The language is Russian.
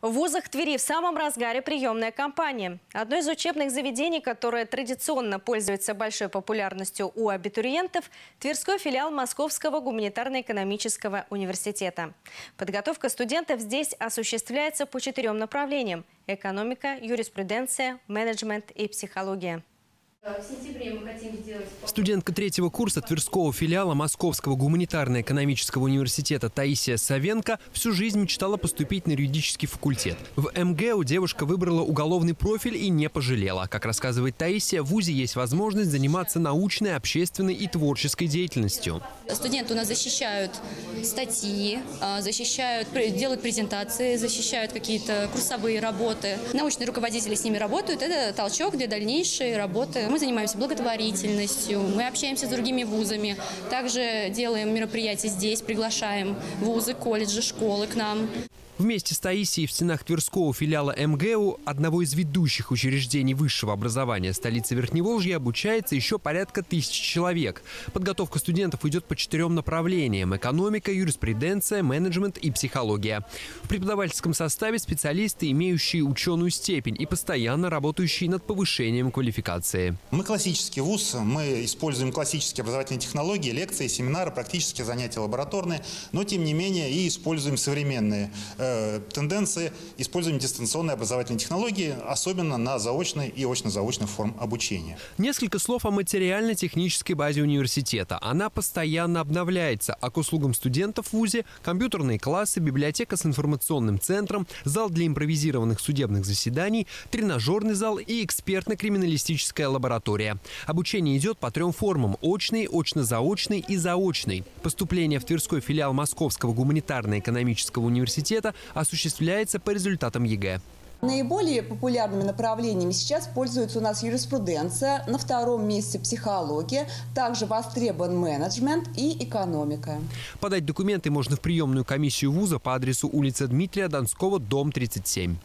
В вузах Твери в самом разгаре приемная кампания. Одно из учебных заведений, которое традиционно пользуется большой популярностью у абитуриентов – Тверской филиал Московского гуманитарно-экономического университета. Подготовка студентов здесь осуществляется по четырем направлениям – экономика, юриспруденция, менеджмент и психология. Студентка третьего курса Тверского филиала Московского гуманитарно-экономического университета Таисия Савенко всю жизнь мечтала поступить на юридический факультет. В МГУ девушка выбрала уголовный профиль и не пожалела. Как рассказывает Таисия, в ВУЗе есть возможность заниматься научной, общественной и творческой деятельностью. Студенты у нас защищают статьи, а, защищают, делают презентации, защищают какие-то курсовые работы. Научные руководители с ними работают. Это толчок для дальнейшей работы мы занимаемся благотворительностью, мы общаемся с другими вузами, также делаем мероприятия здесь, приглашаем вузы, колледжи, школы к нам. Вместе с Таисией в стенах Тверского филиала МГУ, одного из ведущих учреждений высшего образования столицы Верхневолжья, обучается еще порядка тысяч человек. Подготовка студентов идет по четырем направлениям – экономика, юриспруденция, менеджмент и психология. В преподавательском составе специалисты, имеющие ученую степень и постоянно работающие над повышением квалификации. Мы классический вуз, мы используем классические образовательные технологии, лекции, семинары, практические занятия лабораторные, но тем не менее и используем современные Э, тенденции использования дистанционной образовательной технологии, особенно на заочной и очно-заочных форм обучения. Несколько слов о материально-технической базе университета. Она постоянно обновляется, а к услугам студентов в ВУЗе компьютерные классы, библиотека с информационным центром, зал для импровизированных судебных заседаний, тренажерный зал и экспертно-криминалистическая лаборатория. Обучение идет по трем формам – очный, очно-заочный и заочный. Поступление в Тверской филиал Московского гуманитарно-экономического университета осуществляется по результатам ЕГЭ. Наиболее популярными направлениями сейчас пользуется у нас юриспруденция, на втором месте психология, также востребован менеджмент и экономика. Подать документы можно в приемную комиссию вуза по адресу улица Дмитрия Донского, дом 37.